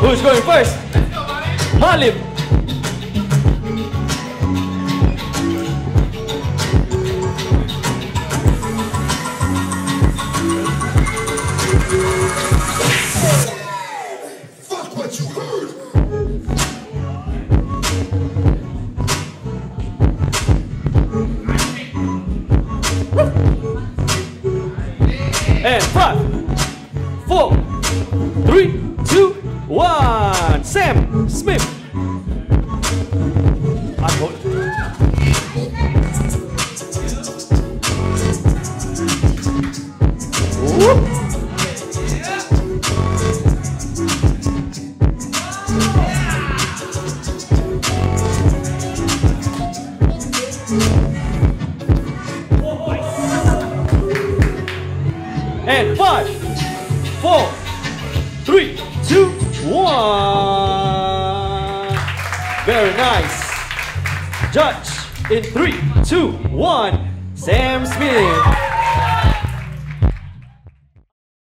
Who's going first? Malim. Fuck what you heard. And five, four, three, two, one. Sam Smith. And five, four, two, one. Very nice. Judge in three, two, one. Sam Smith.